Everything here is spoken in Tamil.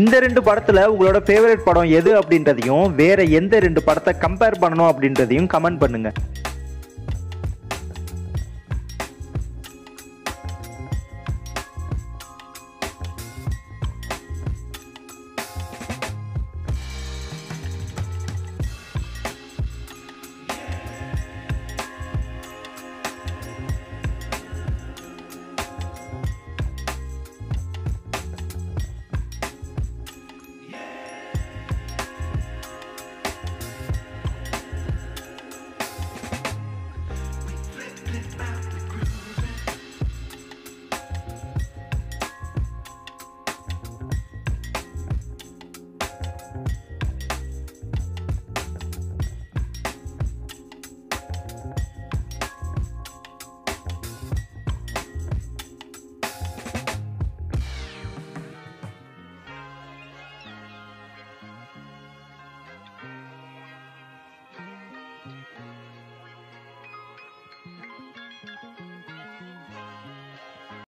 இந்த ரெண்டு படத்துல உங்களோட ஃபேவரட் படம் எது அப்படின்றதையும் வேற எந்த ரெண்டு படத்தை கம்பேர் பண்ணணும் அப்படின்றதையும் கமெண்ட் பண்ணுங்க.